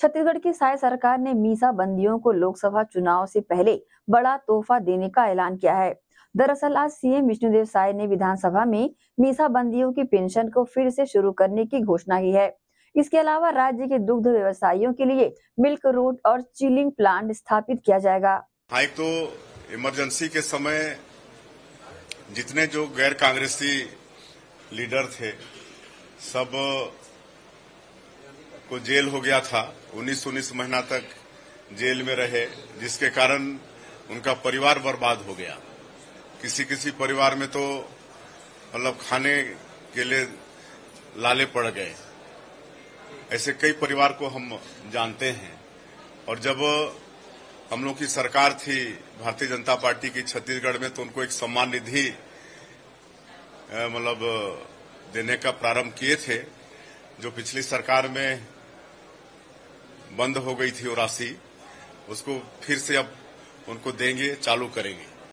छत्तीसगढ़ की साय सरकार ने मीसा बंदियों को लोकसभा चुनाव से पहले बड़ा तोहफा देने का ऐलान किया है। दरअसल आज सीएम विष्णुदेव साय ने विधानसभा में मीसा बंदियों की पेंशन को फिर से शुरू करने की घोषणा की है। इसके अलावा राज्य के दुग्ध व्यवसायियों के लिए मिल्क रोड और चिलिंग प्लांट स्थापित किया जाएगा। हाँ एक तो इमरजेंसी के समय जितने जो गैर कांग्रेसी लीडर थे, सब को जेल हो गया था उन्नीस उन्नीस महीना तक जेल में रहे, जिसके कारण उनका परिवार बर्बाद हो गया। किसी किसी परिवार में तो मतलब खाने के लिए लाले पड़ गए। ऐसे कई परिवार को हम जानते हैं। और जब हम लोग की सरकार थी, भारतीय जनता पार्टी की छत्तीसगढ़ में तो उनको एक सम्मान निधि मतलब देने का प्रारंभ किए थे, जो पिछली सरकार में बंद हो गई थी वो राशि उसको फिर से अब उनको देंगे चालू करेंगे।